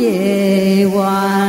夜晚。